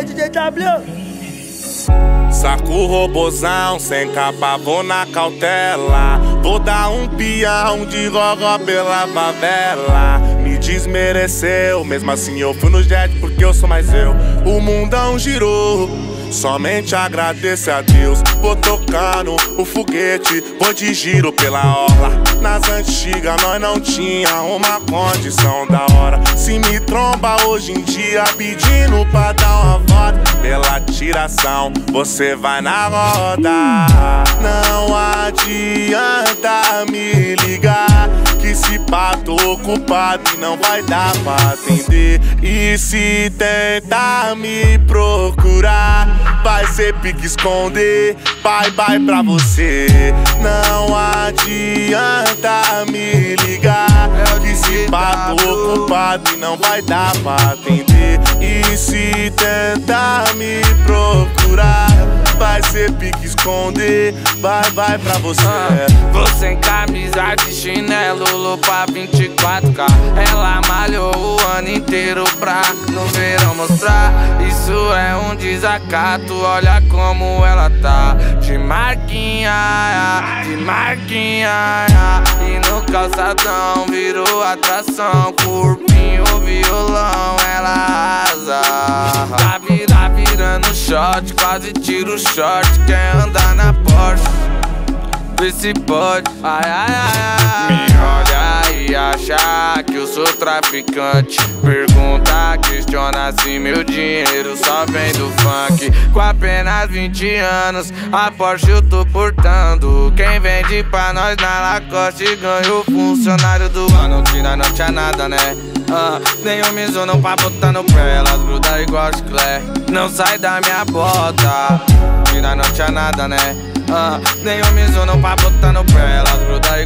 BW. Saco robozão, sem capa, vou na cautela. Vou dar um peão de gogó pela favela. Me desmereceu, mesmo assim eu fui no jet porque eu sou mais eu. O mundão girou. Somente agradecer a Deus Vou tocando o foguete. Vou de giro pela orla. Nas antigas nós não tinha uma condição da hora. Se me tromba hoje em dia Pedindo pra dar uma volta. Pela tiração Você vai na roda. Não adianta me ligar Que se pá tô ocupado E não vai dar pra atender. E se tentar me procurar Ser pique esconder, bye bye pra você. Não adianta me ligar. Que se tô ocupado e não vai dar pra atender. E se tentar me procurar, vai ser pique esconder, bye bye pra você. Vou sem camisa de chinelo, lupa 24K. Ela malhou o ano inteiro pra no verão mostrar. Isso é um desacato, olha como ela tá. De marquinha, de marquinha. E no calçadão virou atração. Shot, quase tiro short. Quer andar na Porsche? Vê se pode, ai ai ai ai. Me olha e acha que eu sou traficante. Pergunta, questiona se meu dinheiro só vem do funk. Apenas 20 anos, a Porsche eu tô portando. Quem vende pra nós na Lacoste ganhou funcionário do ano. Tira não tinha nada, né? Ah, nem um Mizuno pra botar no pé. Elas grudam igual chiclete. Não sai da minha bota. Tira não tinha nada, né? Ah, nem um Mizuno pra botar no pé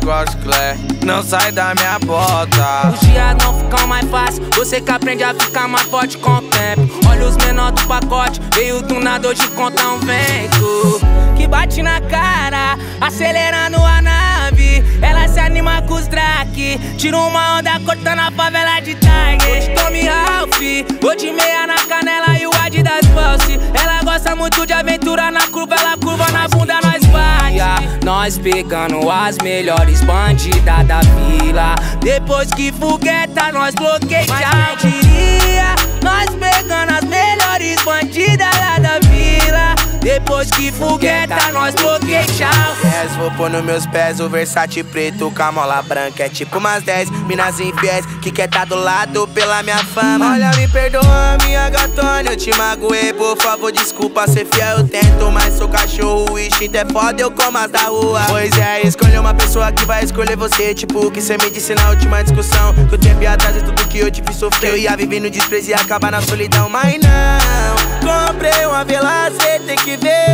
Igual chiclete Não sai da minha bota. Os dias não ficam mais fácil. Você que aprende a ficar mais forte com o tempo. Olha os menor do pacote. Veio do nada hoje conta um vento Que bate na cara Acelerando a nave. Ela se anima com os drag. Tira uma onda cortando a favela de Tiger. Tommy Ralph. Vou de meia na canela e o Adidas Pulse. Ela gosta muito de Nós pegando as melhores bandidas da vila. Depois que fogueta nós bloqueia Mas quem diria Nós pegando as melhores bandidas lá da vila Depois que fogueta nós bloqueia Yes, vou pôr nos meus pés o Versace preto com a mola branca. É tipo umas 10 minas infiéis que quer tá do lado pela minha fama. Olha, me perdoa minha gatona, eu te magoei. Por favor, desculpa, ser fiel eu tento Mas sou cachorro, o instinto é foda, eu como as da rua. Pois é, escolher uma pessoa que vai escolher você. Tipo o que você me disse na última discussão. Que o tempo ia atrás é tudo que eu te fiz sofrer Eu ia viver no desprezo e acabar na solidão Mas não, comprei uma vela, cê tem que ver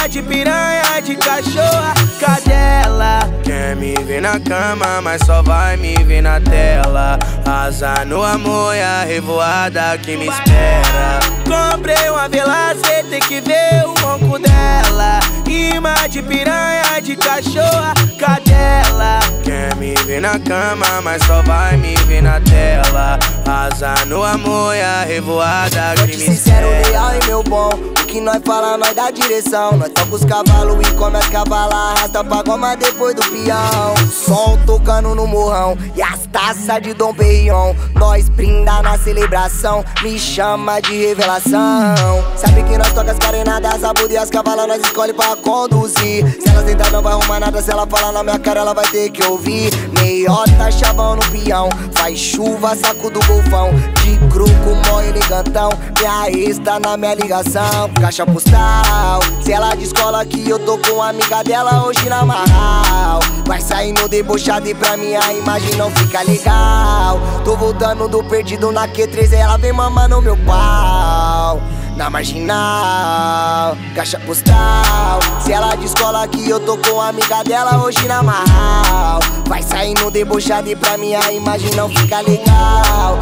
Rima de piranha, de cachorra, cadela Quer me ver na cama, mas só vai me ver na tela. Asa no amor e a revoada que me espera. Comprei uma vela, cê tem que ver o ronco dela. Rima de piranha, de cachorra, cadela Quer me ver na cama, mas só vai me ver na tela. Asa no amor e a revoada que me sincero, espera. leal e meu bom que nós fala, nós dá direção. Nós toca os cavalos e come as cavalas Arrasta pra goma depois do peão. Som tocando no morrão E as taças de Dom Perignon Nós brinda na celebração Me chama de revelação. Sabe que nós toca as carenadas A e as cavalas nós escolhe pra conduzir. Se elas tentar não vai arrumar nada Se ela falar na minha cara ela vai ter que ouvir. Meiota, chavão no peão Faz chuva, saco do golfão. De grupo, mó elegantão Minha ex tá na minha ligação Caixa postal. Se ela descola que eu tô com a amiga dela Hoje na marral. Vai saindo debochado e pra minha imagem não fica legal. Tô voltando do perdido na Q3 Ela vem mamando meu pau. Na marginal, caixa postal. Se ela descola que eu tô com a amiga dela hoje na marral. Vai saindo debochado e pra minha imagem não fica legal